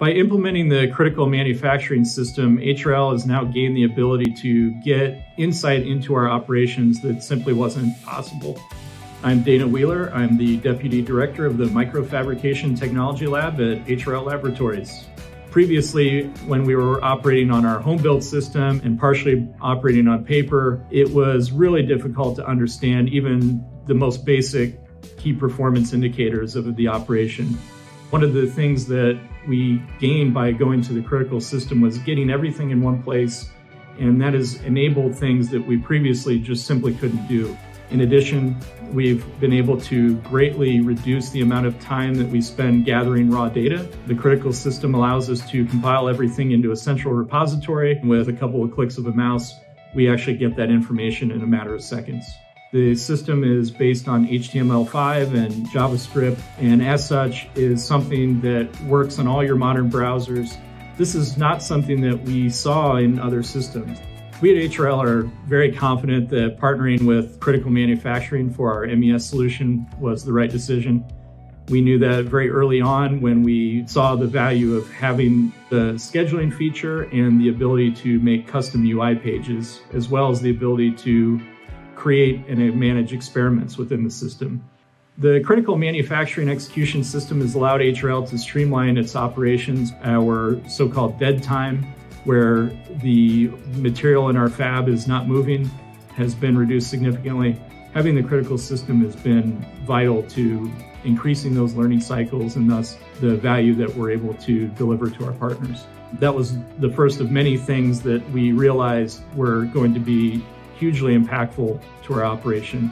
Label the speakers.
Speaker 1: By implementing the critical manufacturing system, HRL has now gained the ability to get insight into our operations that simply wasn't possible. I'm Dana Wheeler. I'm the Deputy Director of the Microfabrication Technology Lab at HRL Laboratories. Previously, when we were operating on our home built system and partially operating on paper, it was really difficult to understand even the most basic key performance indicators of the operation. One of the things that we gained by going to the critical system was getting everything in one place, and that has enabled things that we previously just simply couldn't do. In addition, we've been able to greatly reduce the amount of time that we spend gathering raw data. The critical system allows us to compile everything into a central repository. With a couple of clicks of a mouse, we actually get that information in a matter of seconds. The system is based on HTML5 and JavaScript, and as such is something that works on all your modern browsers. This is not something that we saw in other systems. We at HRL are very confident that partnering with Critical Manufacturing for our MES solution was the right decision. We knew that very early on when we saw the value of having the scheduling feature and the ability to make custom UI pages, as well as the ability to create and manage experiments within the system. The critical manufacturing execution system has allowed HRL to streamline its operations, our so-called dead time, where the material in our fab is not moving, has been reduced significantly. Having the critical system has been vital to increasing those learning cycles and thus the value that we're able to deliver to our partners. That was the first of many things that we realized were going to be hugely impactful to our operation.